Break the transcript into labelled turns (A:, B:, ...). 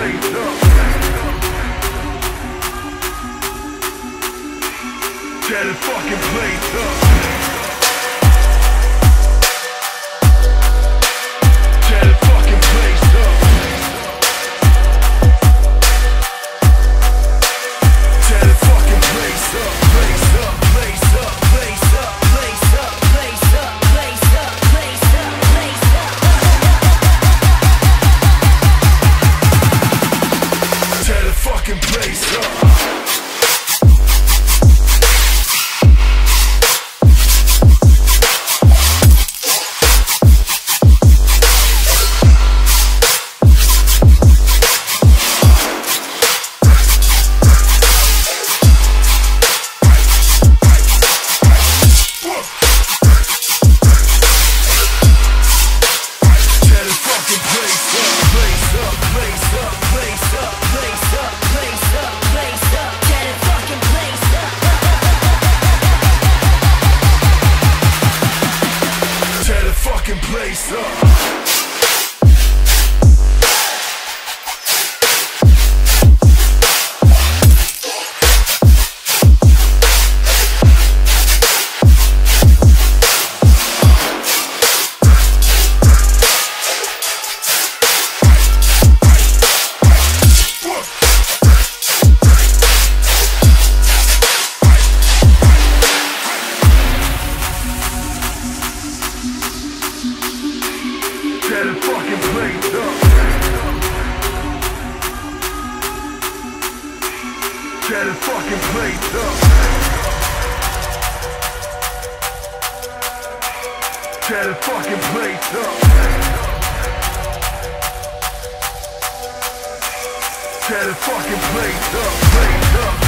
A: Get the fucking plate up. place up. get it fucking plate up. Get it fucking plate up. Get it fucking plate up. Get it fucking plate up, played up.